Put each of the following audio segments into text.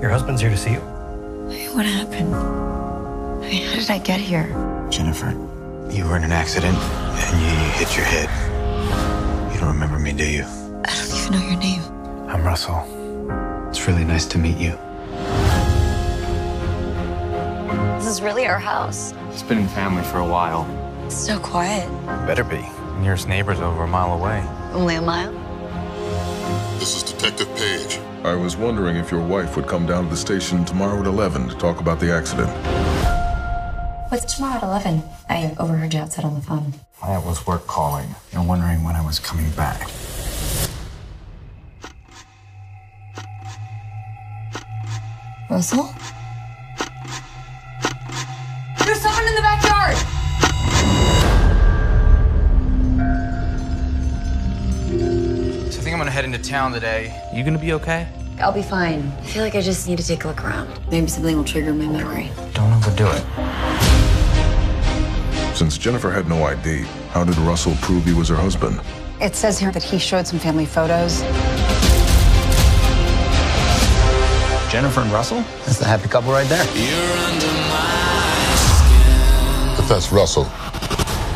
Your husband's here to see you. What happened? I mean, how did I get here? Jennifer, you were in an accident and you hit your head. You don't remember me, do you? I don't even know your name. I'm Russell. It's really nice to meet you. This is really our house. It's been in family for a while. It's so quiet. Better be. Nearest neighbor's over a mile away. Only a mile. This is Detective Page. I was wondering if your wife would come down to the station tomorrow at 11 to talk about the accident. What's tomorrow at 11? I overheard you outside on the phone. It was work calling and wondering when I was coming back. Russell? There's someone in the backyard! Gonna head into town today. You gonna be okay? I'll be fine. I feel like I just need to take a look around. Maybe something will trigger my memory. Don't overdo it. Since Jennifer had no ID, how did Russell prove he was her husband? It says here that he showed some family photos. Jennifer and Russell? That's the happy couple right there. You're under my skin. If that's Russell,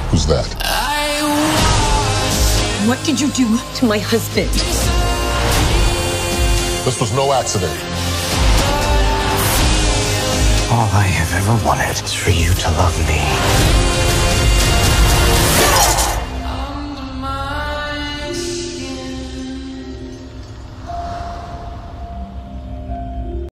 who's that? What did you do to my husband? This was no accident. All I have ever wanted is for you to love me.